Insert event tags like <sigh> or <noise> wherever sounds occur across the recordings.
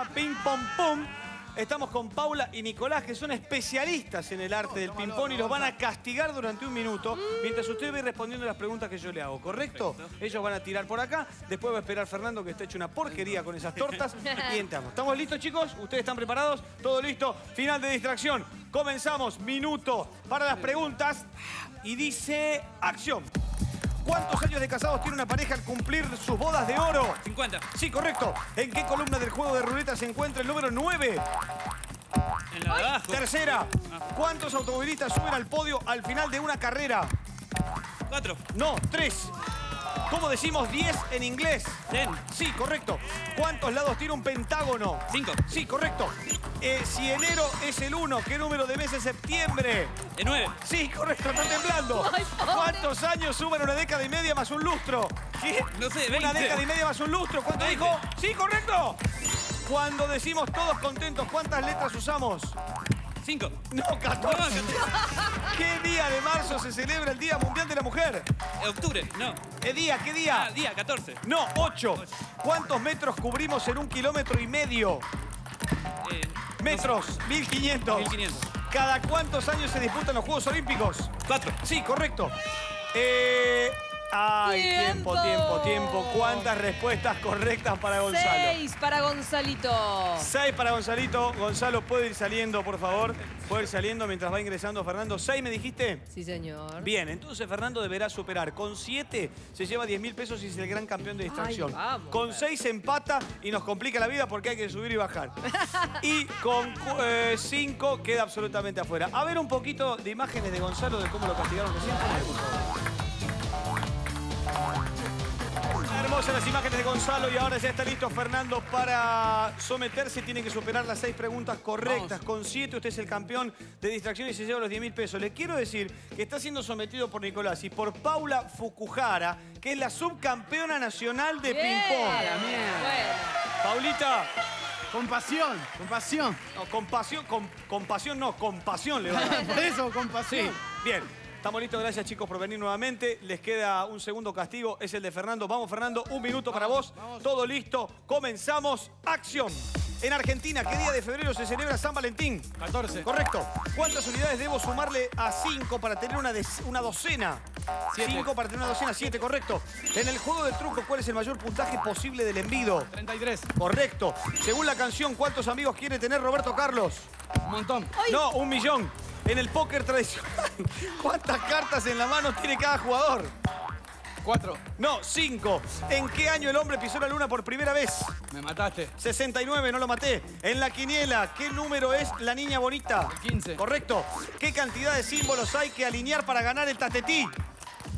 llama Ping Pong. Estamos con Paula y Nicolás, que son especialistas en el arte del ping-pong y los van a castigar durante un minuto mientras usted ve respondiendo las preguntas que yo le hago, ¿correcto? Ellos van a tirar por acá, después va a esperar Fernando, que está hecho una porquería con esas tortas, y entramos. ¿Estamos listos, chicos? ¿Ustedes están preparados? ¿Todo listo? Final de distracción. Comenzamos. Minuto para las preguntas. Y dice... Acción. ¿Cuántos años de casados tiene una pareja al cumplir sus bodas de oro? 50. Sí, correcto. ¿En qué columna del juego de ruleta se encuentra el número 9? En la de abajo. Tercera. ¿Cuántos automovilistas suben al podio al final de una carrera? 4. No, tres. ¿Cómo decimos 10 en inglés? Ten. Sí, correcto. ¿Cuántos lados tiene un pentágono? 5. Sí, correcto. Eh, si enero es el 1, ¿qué número de mes es septiembre? De 9. Sí, correcto, está temblando. <laughs> Ay. ¿Cuántos años suman una década y media más un lustro? No sé, Una 20. década y media más un lustro. ¿Cuánto 20. dijo? Sí, correcto. Cuando decimos todos contentos, ¿cuántas letras usamos? 5. No, 14. <laughs> ¿Qué día de marzo se celebra el Día Mundial de la Mujer? Octubre. No. ¿Qué día? ¿Qué día? Ah, día 14. No, 8. ¿Cuántos metros cubrimos en un kilómetro y medio? Eh, Metros, 1500. 1500. ¿Cada cuántos años se disputan los Juegos Olímpicos? 4. Sí, correcto. Eh, ay, tiempo, ¡Tiempo! tiempo, tiempo. ¿Cuántas respuestas correctas para Gonzalo? Seis para Gonzalito. Seis para Gonzalito. Gonzalo, puede ir saliendo, por favor. Puede ir saliendo mientras va ingresando Fernando. ¿Seis me dijiste? Sí, señor. Bien, entonces Fernando deberá superar. Con 7 se lleva 10 mil pesos y es el gran campeón de distracción. Ay, vamos. con 6 empata y nos complica la vida porque hay que subir y bajar. <laughs> y con 5 queda absolutamente afuera. A ver un poquito de imágenes de Gonzalo de cómo lo castigaron recién. Hermosas las imágenes de Gonzalo y ahora ya está listo Fernando para someterse. Tiene que superar las seis preguntas correctas. Con siete usted es el campeón de distracción y se lleva los 10 mil pesos. Le quiero decir que está siendo sometido por Nicolás y por Paula Fukuhara, que es la subcampeona nacional de ping-pong. Bueno. Paulita, Con pasión, con pasión. no, con pasión, con, con pasión no, con pasión le va a dar. <laughs> Por eso, con Sí, pasión. bien. Estamos listos, gracias chicos por venir nuevamente. Les queda un segundo castigo, es el de Fernando. Vamos Fernando, un minuto para vos. Todo listo, comenzamos, acción. En Argentina, ¿qué día de febrero se celebra San Valentín? 14. Correcto. ¿Cuántas unidades debo sumarle a 5 para tener una, una docena? Siete. 5 para tener una docena, 7, correcto. En el juego del truco, ¿cuál es el mayor puntaje posible del envido? 33. Correcto. Según la canción, ¿cuántos amigos quiere tener Roberto Carlos? Un montón. No, un millón. En el póker tradicional, <laughs> ¿cuántas cartas en la mano tiene cada jugador? 4. No, cinco. ¿En qué año el hombre pisó la luna por primera vez? Me mataste. 69, no lo maté. En la quiniela, ¿qué número es la niña bonita? El 15. Correcto. ¿Qué cantidad de símbolos hay que alinear para ganar el tatetí?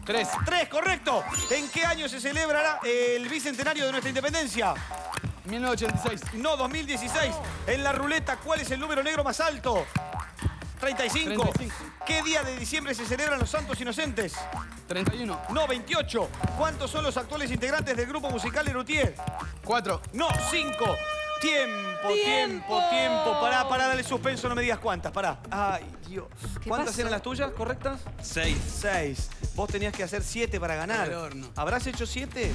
3. Tres, correcto. ¿En qué año se celebrará el bicentenario de nuestra independencia? 1986. No, 2016. En la ruleta, ¿cuál es el número negro más alto? 35. 35. ¿Qué día de diciembre se celebran los Santos Inocentes? 31. No, 28. ¿Cuántos son los actuales integrantes del grupo musical Erutier? 4. No, 5. Tiempo, tiempo, ¡Tiempo! tiempo. Pará, pará, dale suspenso, no me digas cuántas, pará. Ay, Dios. ¿Qué ¿Cuántas pasó? eran las tuyas, correctas? 6. Seis. Vos tenías que hacer siete para ganar. ¿Habrás hecho siete?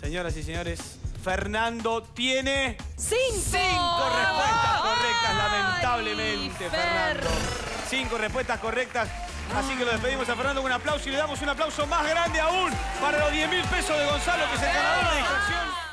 Señoras y señores, Fernando tiene ¡Cinco! cinco respuestas correctas, ¡Ay, lamentablemente! Fernando. Cinco respuestas correctas. Así que lo despedimos a Fernando con un aplauso y le damos un aplauso más grande aún para los 10 mil pesos de Gonzalo, que es el ganador de distracción.